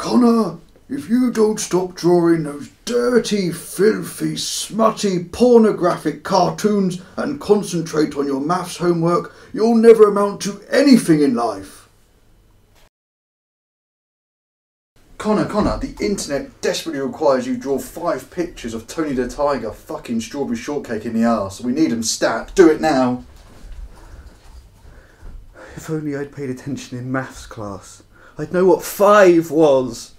Connor, if you don't stop drawing those dirty, filthy, smutty, pornographic cartoons and concentrate on your maths homework, you'll never amount to anything in life. Connor, Connor, the internet desperately requires you draw five pictures of Tony the Tiger fucking strawberry shortcake in the arse. We need 'em stat. Do it now. If only I'd paid attention in maths class, I'd know what five was.